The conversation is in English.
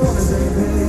Come on, baby.